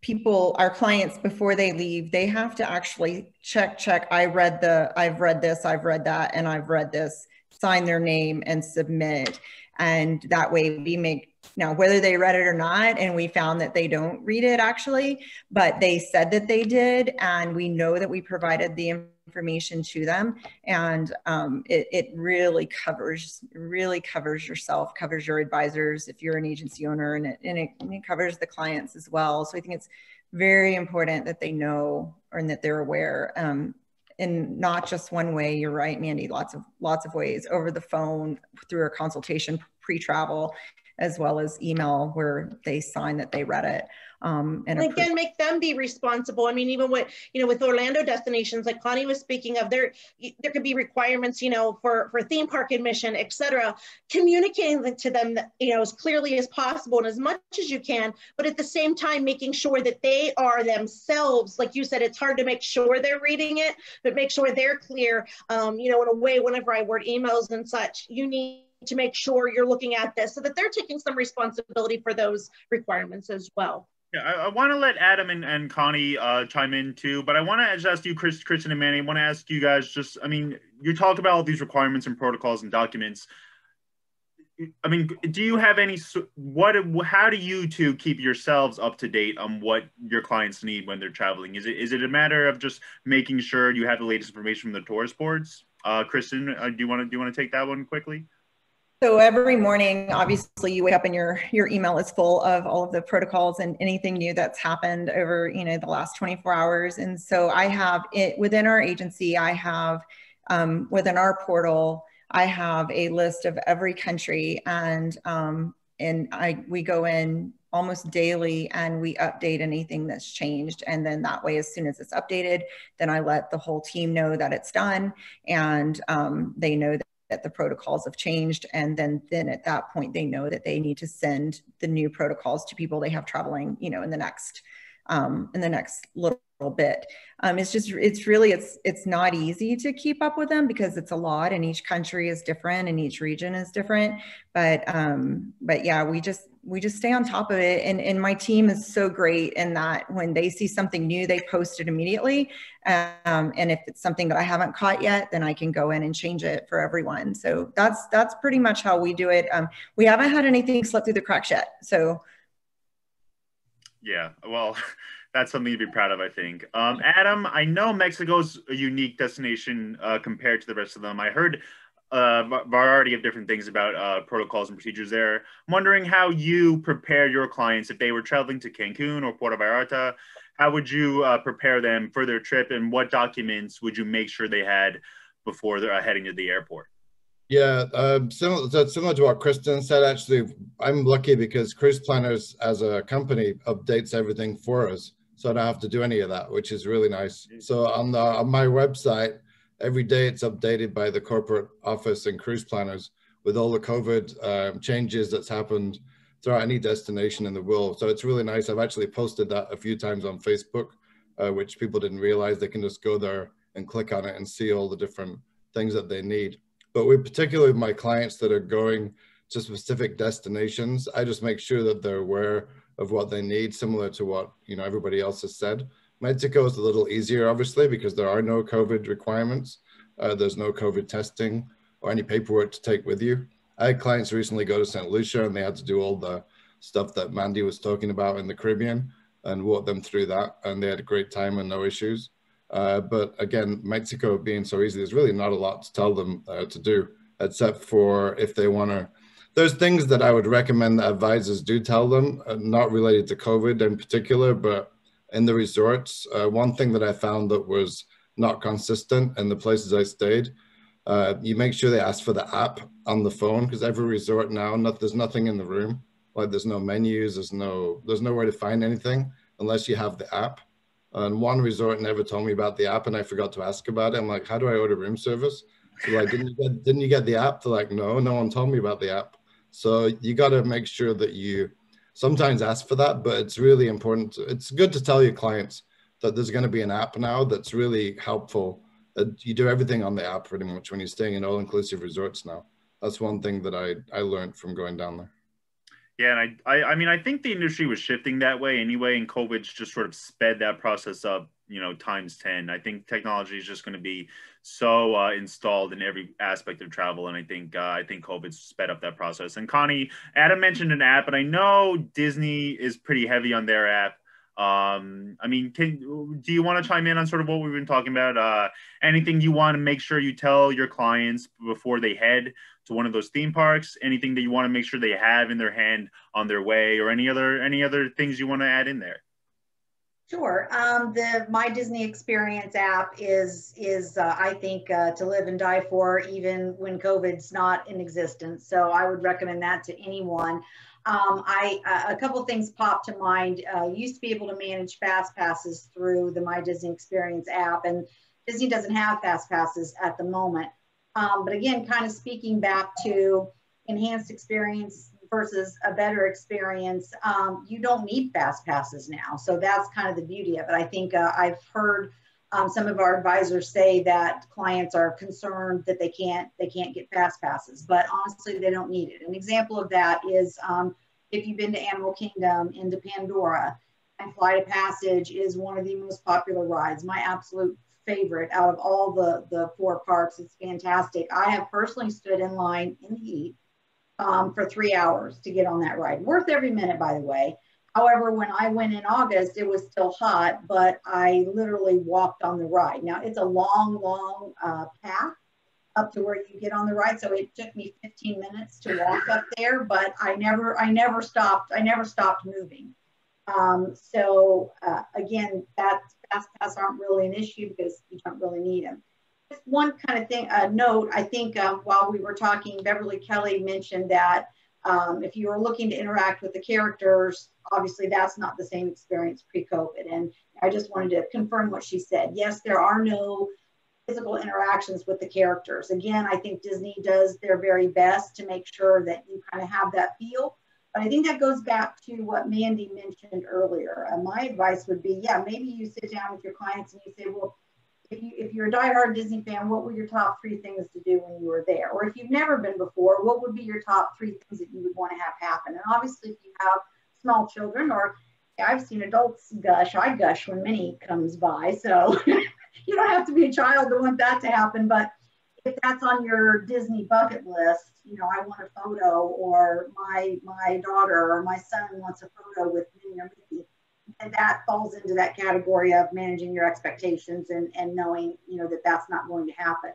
people, our clients, before they leave, they have to actually check, check. I read the, I've read this, I've read that, and I've read this. Sign their name and submit. And that way we make now whether they read it or not and we found that they don't read it actually but they said that they did and we know that we provided the information to them and um, it, it, really covers really covers yourself covers your advisors if you're an agency owner and it, and it, and it covers the clients as well. So i think it's very important that they know or that they're aware um, in not just one way you're right mandy lots of lots of ways over the phone through a consultation pre-travel as well as email where they sign that they read it. Um, and, and again, make them be responsible. I mean, even with you know with Orlando destinations, like Connie was speaking of, there there could be requirements, you know, for for theme park admission, etc. Communicating to them, that, you know, as clearly as possible and as much as you can, but at the same time, making sure that they are themselves. Like you said, it's hard to make sure they're reading it, but make sure they're clear. Um, you know, in a way, whenever I word emails and such, you need to make sure you're looking at this so that they're taking some responsibility for those requirements as well. Yeah, I, I want to let Adam and, and Connie uh, chime in too, but I want to just ask you, Chris, Christen and Manny, I want to ask you guys just, I mean, you talk about all these requirements and protocols and documents. I mean, do you have any, what, how do you two keep yourselves up to date on what your clients need when they're traveling? Is it, is it a matter of just making sure you have the latest information from the tourist boards? Uh, Christen, uh, do you want to, do you want to take that one quickly? So every morning, obviously, you wake up and your your email is full of all of the protocols and anything new that's happened over you know the last 24 hours. And so I have it within our agency. I have um, within our portal. I have a list of every country, and um, and I we go in almost daily and we update anything that's changed. And then that way, as soon as it's updated, then I let the whole team know that it's done, and um, they know that the protocols have changed. And then then at that point they know that they need to send the new protocols to people they have traveling you know in the next um, in the next little bit. Um, it's just it's really it's it's not easy to keep up with them because it's a lot and each country is different and each region is different. But um but yeah we just we just stay on top of it. And and my team is so great in that when they see something new they post it immediately. Um, and if it's something that i haven't caught yet then i can go in and change it for everyone. So that's that's pretty much how we do it. Um, we haven't had anything slip through the cracks yet. So yeah well that's something to be proud of, I think. Um, Adam, I know Mexico's a unique destination uh, compared to the rest of them. I heard a variety of different things about uh, protocols and procedures there. I'm wondering how you prepare your clients if they were traveling to Cancun or Puerto Vallarta. How would you uh, prepare them for their trip, and what documents would you make sure they had before they're uh, heading to the airport? Yeah, um, similar, so similar to what Christen said, actually, I'm lucky because Cruise Planners as a company updates everything for us. So I don't have to do any of that, which is really nice. So on, the, on my website, every day it's updated by the corporate office and cruise planners with all the COVID um, changes that's happened throughout any destination in the world. So it's really nice. I've actually posted that a few times on Facebook, uh, which people didn't realize they can just go there and click on it and see all the different things that they need. But we particularly my clients that are going to specific destinations, I just make sure that they're aware of what they need, similar to what you know everybody else has said. Mexico is a little easier, obviously, because there are no COVID requirements. Uh, there's no COVID testing or any paperwork to take with you. I had clients recently go to St. Lucia and they had to do all the stuff that Mandy was talking about in the Caribbean and walk them through that. And they had a great time and no issues. Uh, but again, Mexico being so easy, there's really not a lot to tell them uh, to do, except for if they want to. There's things that I would recommend that advisors do tell them, uh, not related to COVID in particular, but in the resorts. Uh, one thing that I found that was not consistent in the places I stayed, uh, you make sure they ask for the app on the phone because every resort now, not, there's nothing in the room. Like there's no menus, there's no, there's nowhere to find anything unless you have the app. And one resort never told me about the app, and I forgot to ask about it. I'm like, how do I order room service? So like, didn't you get didn't you get the app? They're like, no, no one told me about the app. So you got to make sure that you sometimes ask for that, but it's really important. It's good to tell your clients that there's going to be an app now that's really helpful. Uh, you do everything on the app pretty much when you're staying in all-inclusive resorts now. That's one thing that I I learned from going down there. Yeah, and I, I, I mean, I think the industry was shifting that way anyway, and COVID's just sort of sped that process up, you know, times ten. I think technology is just going to be so uh, installed in every aspect of travel, and I think uh, I think covid sped up that process. And Connie, Adam mentioned an app, and I know Disney is pretty heavy on their app. Um, I mean, can do you want to chime in on sort of what we've been talking about? Uh, anything you want to make sure you tell your clients before they head to one of those theme parks? Anything that you want to make sure they have in their hand on their way, or any other any other things you want to add in there? Sure. Um, the My Disney Experience app is is uh, I think uh, to live and die for, even when COVID's not in existence. So I would recommend that to anyone. Um, I uh, a couple things popped to mind. Uh, used to be able to manage fast passes through the My Disney Experience app, and Disney doesn't have fast passes at the moment. Um, but again, kind of speaking back to enhanced experience versus a better experience, um, you don't need fast passes now. So that's kind of the beauty of it. I think uh, I've heard um, some of our advisors say that clients are concerned that they can't they can't get fast passes, but honestly, they don't need it. An example of that is um, if you've been to Animal Kingdom into Pandora, and Flight of Passage is one of the most popular rides. My absolute favorite out of all the the four parks. It's fantastic. I have personally stood in line in the heat um, for three hours to get on that ride. Worth every minute, by the way. However, when I went in August, it was still hot, but I literally walked on the ride. Now it's a long, long uh, path up to where you get on the ride. So it took me 15 minutes to walk up there, but I never, I never stopped. I never stopped moving. Um, so uh, again, that fast pass aren't really an issue because you don't really need them. Just one kind of thing, a uh, note. I think um, while we were talking, Beverly Kelly mentioned that um, if you were looking to interact with the characters, obviously that's not the same experience pre-COVID. And I just wanted to confirm what she said. Yes, there are no physical interactions with the characters. Again, I think Disney does their very best to make sure that you kind of have that feel. But I think that goes back to what Mandy mentioned earlier. Uh, my advice would be, yeah, maybe you sit down with your clients and you say, well, if, you, if you're a diehard Disney fan, what were your top three things to do when you were there? Or if you've never been before, what would be your top three things that you would want to have happen? And obviously, if you have small children, or I've seen adults gush, I gush when Minnie comes by. So you don't have to be a child to want that to happen. But if that's on your Disney bucket list, you know, I want a photo, or my my daughter or my son wants a photo with Minnie or Mickey and that falls into that category of managing your expectations and, and knowing you know that that's not going to happen.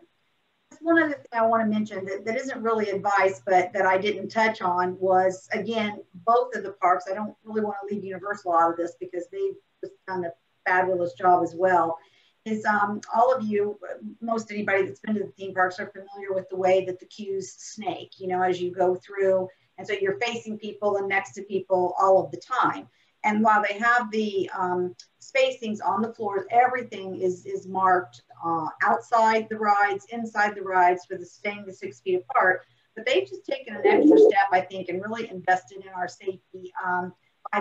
One other thing i want to mention that, that isn't really advice but that i didn't touch on was again both of the parks. I don't really want to leave universal out of this because they've done a fabulous job as well. Is um, all of you most anybody that's been to the theme parks are familiar with the way that the queues snake you know as you go through. And so you're facing people and next to people all of the time and while they have the um, spacings on the floors, everything is, is marked uh, outside the rides, inside the rides for the staying the six feet apart. But they've just taken an extra step, I think, and really invested in our safety. Um,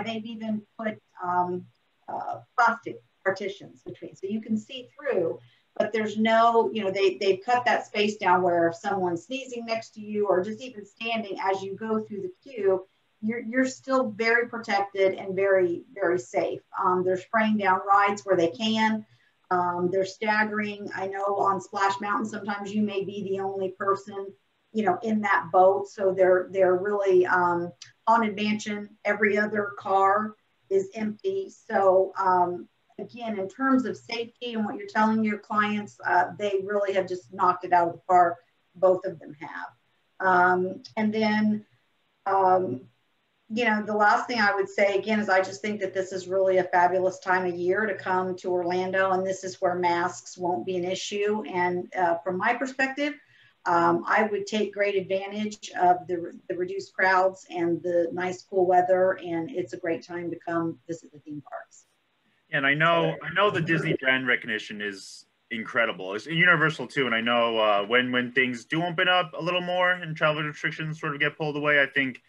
they've even put um, uh, plastic partitions between, so you can see through. But there's no, you know, they they've cut that space down where if someone's sneezing next to you, or just even standing as you go through the queue, you're, you're still very protected and very, very safe. Um, they're spraying down rides where they can. Um, they're staggering. I know on Splash Mountain, sometimes you may be the only person you know, in that boat. So they're they're really um, haunted mansion. Every other car is empty. So um, again, in terms of safety and what you're telling your clients, uh, they really have just knocked it out of the park. Both of them have. Um, and then, um, you know, the last thing I would say again is I just think that this is really a fabulous time of year to come to Orlando, and this is where masks won't be an issue. And uh, from my perspective, um, I would take great advantage of the, the reduced crowds and the nice cool weather, and it's a great time to come visit the theme parks. And I know, I know the Disney brand recognition is incredible. It's universal too, and I know uh, when when things do open up a little more and travel restrictions sort of get pulled away, I think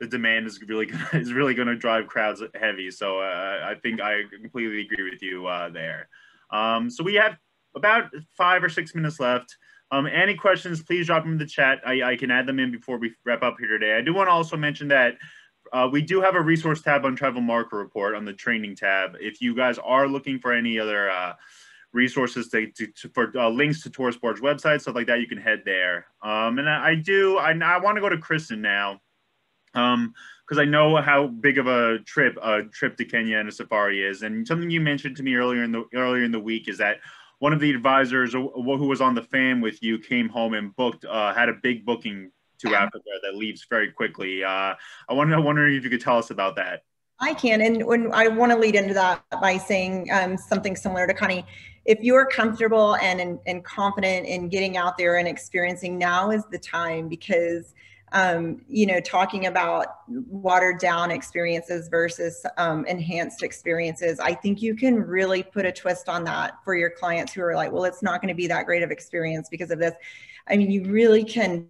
the demand is really gonna, is really going to drive crowds heavy. So uh, I think I completely agree with you uh, there. Um, so we have about five or six minutes left. Um, any questions, please drop them in the chat. I, I, can add them in before we wrap up here today. I do want to also mention that uh, we do have a resource tab on Travel Market Report on the training tab. If you guys are looking for any other uh, resources to, to, to for uh, links to tourist boards websites, stuff like that, you can head there. Um, and I, I do, I, I want to go to Christen now because um, I know how big of a trip a trip to Kenya and a safari is. And something you mentioned to me earlier in the earlier in the week is that one of the advisors who was on the fam with you came home and booked, uh, had a big booking to Africa that leaves very quickly. Uh, I wonder, wondering if you could tell us about that. I can, and when I want to lead into that by saying um, something similar to Connie. If you're comfortable and, and and confident in getting out there and experiencing, now is the time because um, you know, talking about watered down experiences versus um, enhanced experiences, I think you can really put a twist on that for your clients who are like, well, it's not going to be that great of experience because of this. I mean, you really can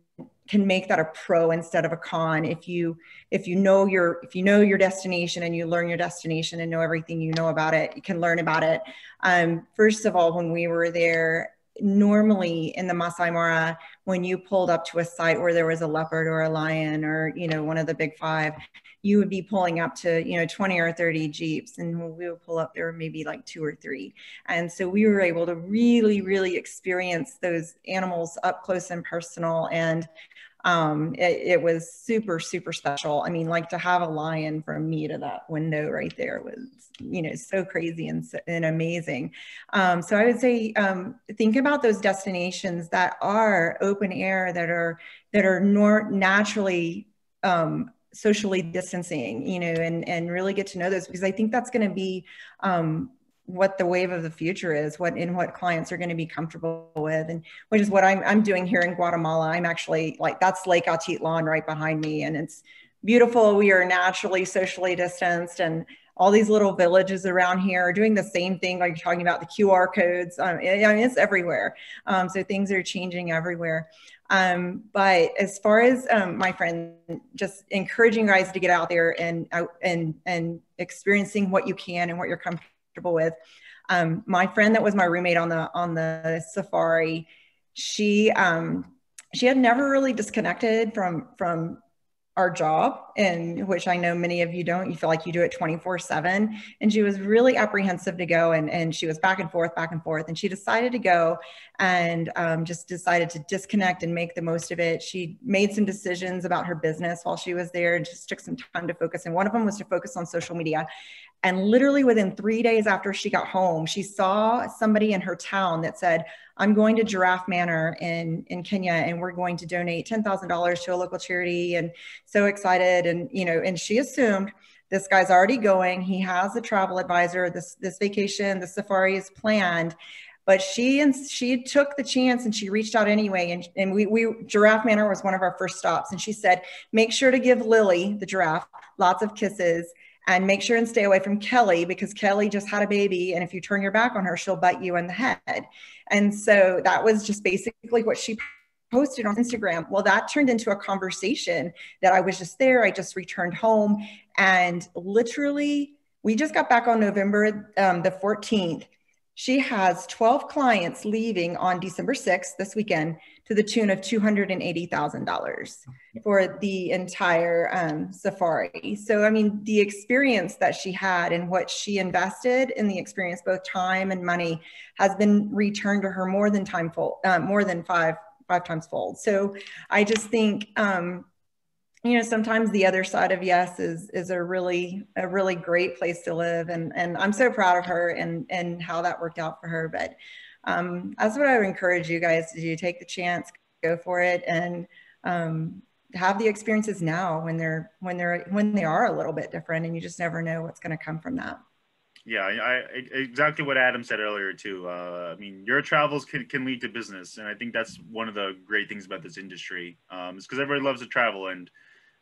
can make that a pro instead of a con if you if you know your if you know your destination and you learn your destination and know everything you know about it you can learn about it um, first of all when we were there normally in the Masai Mara, when you pulled up to a site where there was a leopard or a lion or, you know, one of the big five, you would be pulling up to, you know, 20 or 30 Jeeps. And when we would pull up, there were maybe like two or three. And so we were able to really, really experience those animals up close and personal. And um, it, it, was super, super special. I mean, like to have a lion from me to that window right there was, you know, so crazy and, and amazing. Um, so I would say, um, think about those destinations that are open air, that are, that are nor naturally, um, socially distancing, you know, and, and really get to know those because I think that's going to be, um, what the wave of the future is, what in what clients are going to be comfortable with, and which is what I'm I'm doing here in Guatemala. I'm actually like that's Lake Atitlan right behind me, and it's beautiful. We are naturally socially distanced, and all these little villages around here are doing the same thing. Like you're talking about the QR codes, um, I mean it's everywhere. Um, so things are changing everywhere. Um, but as far as um, my friend, just encouraging guys to get out there and out and and experiencing what you can and what you're comfortable comfortable with. Um, my friend that was my roommate on the on the safari, she um, she had never really disconnected from from our job and which i know many of you don't. You feel like you do it 24 7 and she was really apprehensive to go and, and she was back and forth back and forth. And she decided to go and um, just decided to disconnect and make the most of it she made some decisions about her business while she was there and just took some time to focus and one of them was to focus on social media and literally within three days after she got home, she saw somebody in her town that said, I'm going to Giraffe Manor in, in Kenya and we're going to donate $10,000 to a local charity and so excited. And, you know, and she assumed this guy's already going. He has a travel advisor. This, this vacation, the safari is planned but she and she took the chance and she reached out anyway and, and we, we giraffe manor was one of our first stops and she said make sure to give lily the giraffe lots of kisses and make sure and stay away from Kelly because Kelly just had a baby. And if you turn your back on her, she'll bite you in the head. And so that was just basically what she posted on Instagram. Well, that turned into a conversation that I was just there. I just returned home and literally, we just got back on November um, the 14th. She has 12 clients leaving on December 6th, this weekend, to the tune of $280,000 for the entire um, safari. So, I mean, the experience that she had and what she invested in the experience, both time and money, has been returned to her more than time full, uh, more than five five times fold. So I just think, um, you know, sometimes the other side of yes is is a really a really great place to live, and and I'm so proud of her and and how that worked out for her. But um, that's what I would encourage you guys to do: take the chance, go for it, and um, have the experiences now when they're when they're when they are a little bit different, and you just never know what's going to come from that. Yeah, I, exactly what Adam said earlier too. Uh, I mean, your travels can, can lead to business, and I think that's one of the great things about this industry. Um, is because everybody loves to travel, and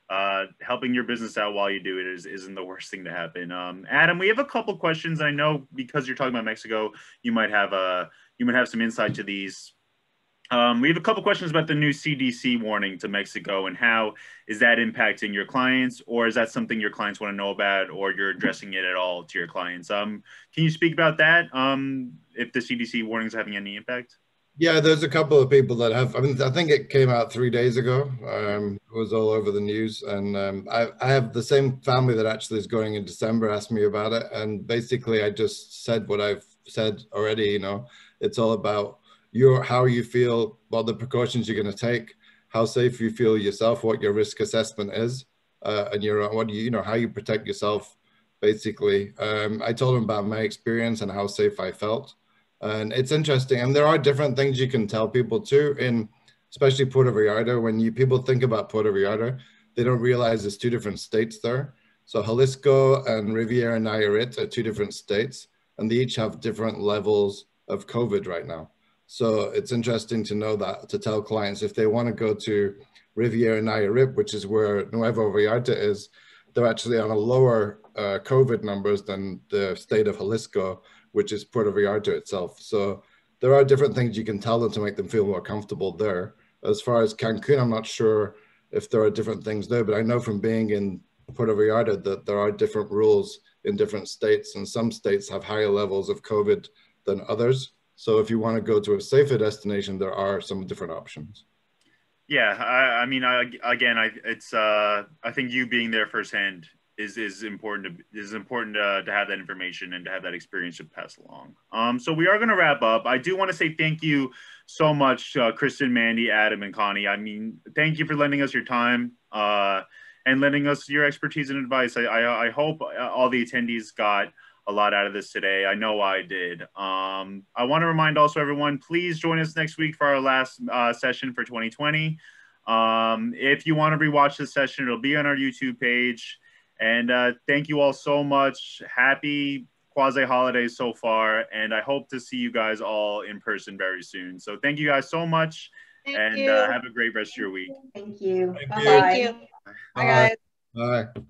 uh, helping your business out while you do it is isn't the worst thing to happen. Um, Adam, we have a couple questions. I know because you're talking about Mexico, you might have a uh, you might have some insight to these. Um, we have a couple questions about the new CDC warning to Mexico and how is that impacting your clients, or is that something your clients want to know about, or you're addressing it at all to your clients? Um, can you speak about that? Um, if the CDC warning is having any impact? Yeah, there's a couple of people that have. I mean, I think it came out three days ago. Um, it was all over the news, and um, I, I have the same family that actually is going in December. Asked me about it, and basically, I just said what I've said already. You know, it's all about your how you feel, what the precautions you're going to take, how safe you feel yourself, what your risk assessment is, uh, and your what you you know how you protect yourself. Basically, um, I told him about my experience and how safe I felt, and it's interesting. And there are different things you can tell people too, in especially Puerto Vallarta. When you people think about Puerto Vallarta, they don't realize there's two different states there. So Jalisco and Riviera Nayarit are two different states, and they each have different levels of COVID right now. So it's interesting to know that to tell clients if they want to go to Riviera Nayarit, which is where Nuevo Vallarta is, they're actually on a lower uh, COVID numbers than the state of Jalisco, which is Puerto Vallarta itself. So there are different things you can tell them to make them feel more comfortable there. As far as Cancun, I'm not sure if there are different things there, but I know from being in Puerto Vallarta that there are different rules in different states, and some states have higher levels of COVID than others. So if you want to go to a safer destination, there are some different options. Yeah, I, I mean, I, again, I it's uh, I think you being there firsthand is is important to is important to, to have that information and to have that experience to pass along. Um, so we are going to wrap up. I do want to say thank you so much, uh, Christen, Mandy, Adam, and Connie. I mean, thank you for lending us your time uh, and lending us your expertise and advice. I I, I hope all the attendees got a lot out of this today. I know I did. Um, I want to remind also everyone, please join us next week for our last uh, session for 2020. Um, if you want to rewatch this session, it'll be on our YouTube page. And uh, thank you all so much. Happy quasi holidays so far. And I hope to see you guys all in person very soon. So thank you guys so much. Thank and uh, have a great rest of your week. Thank you. Thank you. Bye. Bye, guys. Bye.